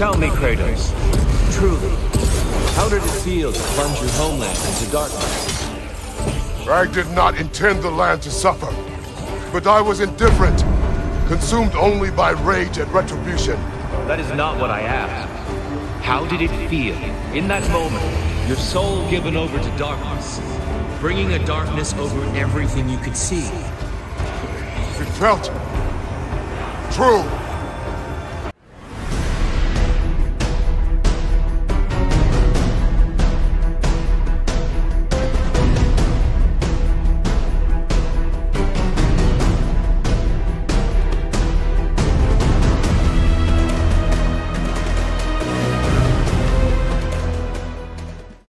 Tell me, Kratos, truly, how did it feel to plunge your homeland into darkness? I did not intend the land to suffer, but I was indifferent, consumed only by rage and retribution. That is not what I asked. How did it feel, in that moment, your soul given over to darkness, bringing a darkness over everything you could see? It felt true.